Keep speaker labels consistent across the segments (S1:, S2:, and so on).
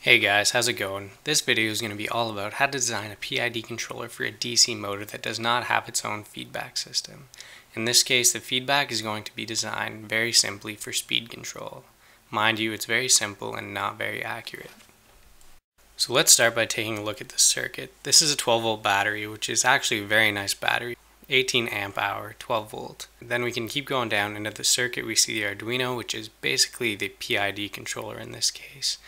S1: Hey guys, how's it going? This video is going to be all about how to design a PID controller for a DC motor that does not have its own feedback system. In this case, the feedback is going to be designed very simply for speed control. Mind you, it's very simple and not very accurate. So let's start by taking a look at the circuit. This is a 12 volt battery, which is actually a very nice battery. 18 amp hour, 12 volt. Then we can keep going down into the circuit. We see the Arduino, which is basically the PID controller in this case.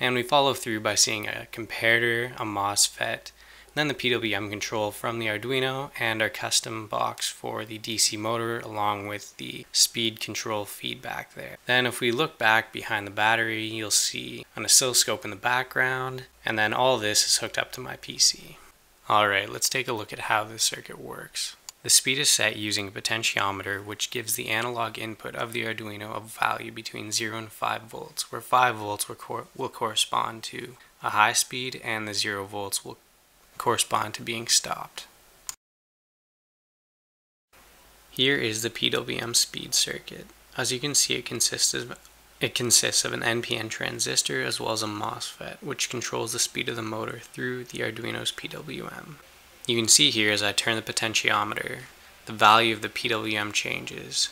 S1: And we follow through by seeing a comparator, a MOSFET, then the PWM control from the Arduino and our custom box for the DC motor along with the speed control feedback there. Then if we look back behind the battery, you'll see an oscilloscope in the background and then all this is hooked up to my PC. Alright, let's take a look at how this circuit works. The speed is set using a potentiometer which gives the analog input of the Arduino a value between 0 and 5 volts, where 5 volts will, cor will correspond to a high speed and the 0 volts will correspond to being stopped. Here is the PWM speed circuit. As you can see it consists of it consists of an NPN transistor as well as a MOSFET which controls the speed of the motor through the Arduino's PWM. You can see here as I turn the potentiometer, the value of the PWM changes.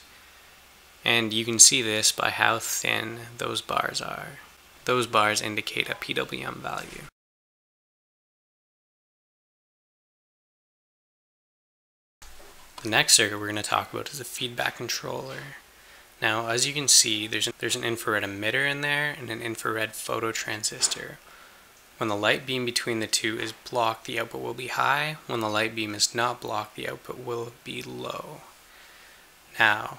S1: And you can see this by how thin those bars are. Those bars indicate a PWM value. The next circuit we're going to talk about is a feedback controller. Now, as you can see, there's an, there's an infrared emitter in there and an infrared phototransistor. When the light beam between the two is blocked, the output will be high. When the light beam is not blocked, the output will be low. Now,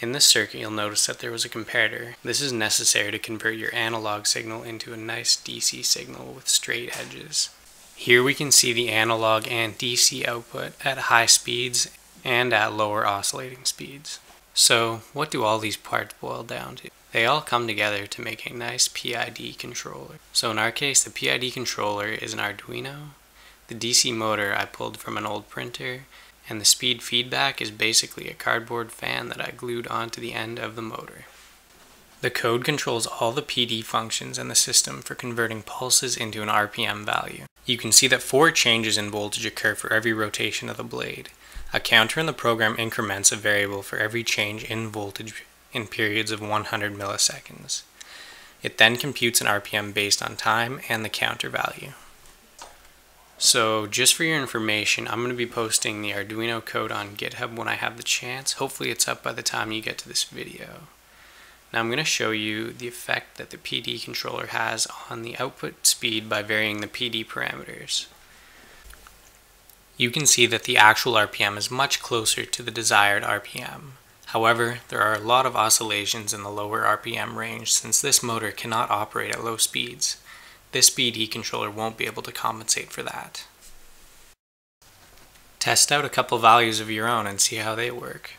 S1: in this circuit, you'll notice that there was a comparator. This is necessary to convert your analog signal into a nice DC signal with straight edges. Here we can see the analog and DC output at high speeds and at lower oscillating speeds. So, what do all these parts boil down to? They all come together to make a nice PID controller. So in our case, the PID controller is an Arduino. The DC motor I pulled from an old printer, and the speed feedback is basically a cardboard fan that I glued onto the end of the motor. The code controls all the PD functions in the system for converting pulses into an RPM value. You can see that four changes in voltage occur for every rotation of the blade. A counter in the program increments a variable for every change in voltage in periods of 100 milliseconds. It then computes an RPM based on time and the counter value. So just for your information, I'm going to be posting the Arduino code on GitHub when I have the chance. Hopefully it's up by the time you get to this video. Now I'm going to show you the effect that the PD controller has on the output speed by varying the PD parameters. You can see that the actual RPM is much closer to the desired RPM. However, there are a lot of oscillations in the lower RPM range since this motor cannot operate at low speeds. This PD controller won't be able to compensate for that. Test out a couple values of your own and see how they work.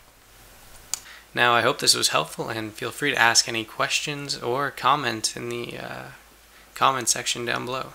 S1: Now I hope this was helpful and feel free to ask any questions or comment in the uh, comment section down below.